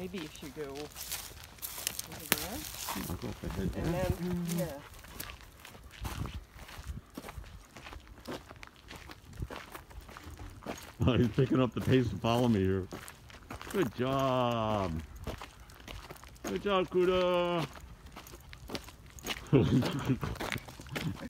Maybe if you go over there I'll go up ahead and there. then yeah. He's picking up the pace to follow me here. Good job. Good job, Cuda.